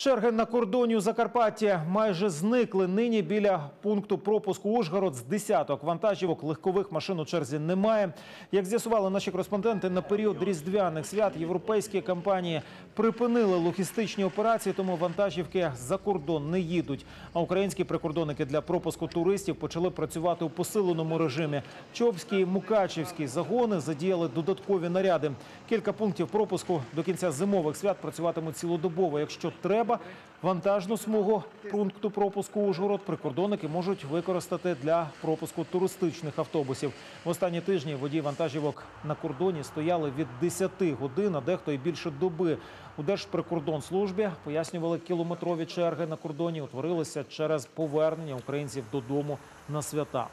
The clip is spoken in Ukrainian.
Черги на кордоні у Закарпатті майже зникли. Нині біля пункту пропуску Ужгород з десяток вантажівок легкових машин у черзі немає. Як з'ясували наші кореспонденти, на період різдвяних свят європейські компанії припинили логістичні операції, тому вантажівки за кордон не їдуть. А українські прикордонники для пропуску туристів почали працювати у посиленому режимі. Чопські і Мукачівські загони задіяли додаткові наряди. Кілька пунктів пропуску до кінця зимових свят працюватимуть цілодобово. Якщо треба, вантажну смугу пункту пропуску Ужгород прикордонники можуть використати для пропуску туристичних автобусів. В останні тижні водії вантажівок на кордоні стояли від 10 годин, а дехто і більше доби. У Держприкордонслужбі пояснювали, кілометрові черги на кордоні утворилися через повернення українців додому на свята.